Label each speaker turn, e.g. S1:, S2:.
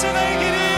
S1: to make it in.